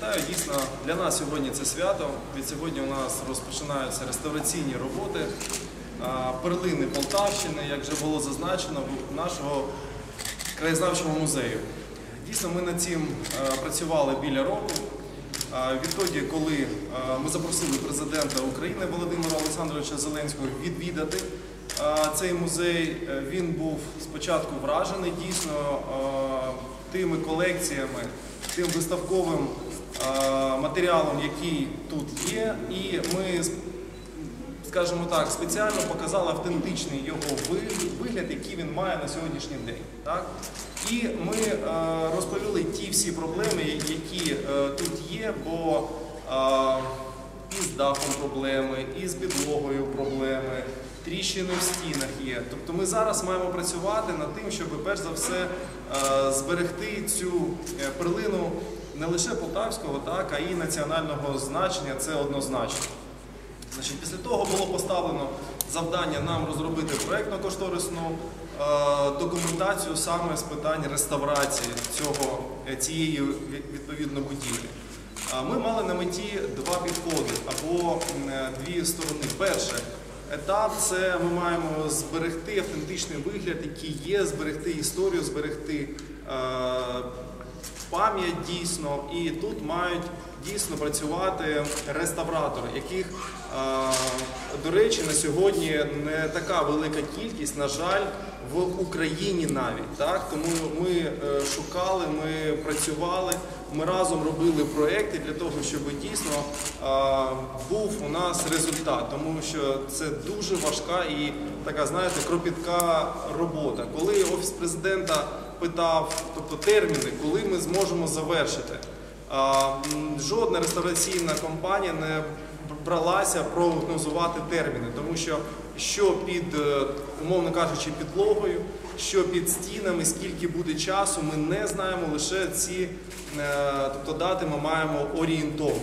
Вітаю, дійсно, для нас сьогодні це свято. Від сьогодні у нас розпочинаються реставраційні роботи перлини Полтавщини, як вже було зазначено, нашого краєзнавчого музею. Дійсно, ми над цим працювали біля року. Відтоді, коли ми запросили президента України Володимира Олександровича Зеленського відвідати цей музей, е, він був спочатку вражений дійсно тими колекціями, тим виставковим матеріалом, який тут є, і ми скажімо так, спеціально показали автентичний його вигляд, який він має на сьогоднішній день. Так? І ми е, розповіли ті всі проблеми, які е, тут є, бо е, і з дахом проблеми, і з підлогою проблеми, тріщини в стінах є. Тобто ми зараз маємо працювати над тим, щоб перш за все е, зберегти цю е, перлину не лише полтавського, так, а і національного значення, це однозначно. Значить, після того було поставлено завдання нам розробити проєктно-кошторисну е, документацію саме з питань реставрації цього, е, цієї відповідно будівлі. Ми мали на меті два підходи або е, дві сторони. Перше, етап це ми маємо зберегти автентичний вигляд, який є, зберегти історію, зберегти е, пам'ять дійсно, і тут мають дійсно працювати реставратори, яких, до речі, на сьогодні не така велика кількість, на жаль, в Україні навіть. Так? Тому ми е, шукали, ми працювали, ми разом робили проекти для того, щоб дійсно був у нас результат, тому що це дуже важка і така, знаєте, кропітка робота. Коли офіс президента питав, тобто терміни, коли ми зможемо завершити. Жодна реставраційна компанія не бралася прогнозувати терміни, тому що що під, е, умовно кажучи, підлогою, що під стінами, скільки буде часу, ми не знаємо лише ці, е, тобто дати ми маємо орієнтовно.